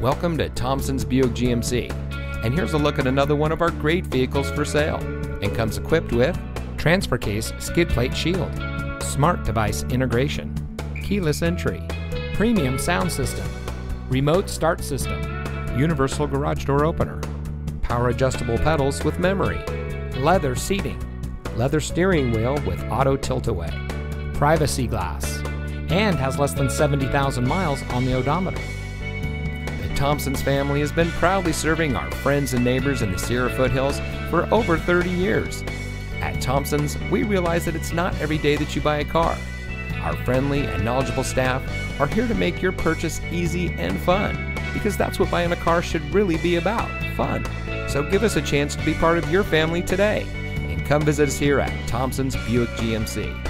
Welcome to Thompson's Buick GMC. And here's a look at another one of our great vehicles for sale. And comes equipped with transfer case skid plate shield, smart device integration, keyless entry, premium sound system, remote start system, universal garage door opener, power adjustable pedals with memory, leather seating, leather steering wheel with auto tilt away, privacy glass, and has less than 70,000 miles on the odometer. Thompsons family has been proudly serving our friends and neighbors in the Sierra foothills for over 30 years. At Thompson's, we realize that it's not every day that you buy a car. Our friendly and knowledgeable staff are here to make your purchase easy and fun because that's what buying a car should really be about fun. So give us a chance to be part of your family today and come visit us here at Thompson's Buick GMC.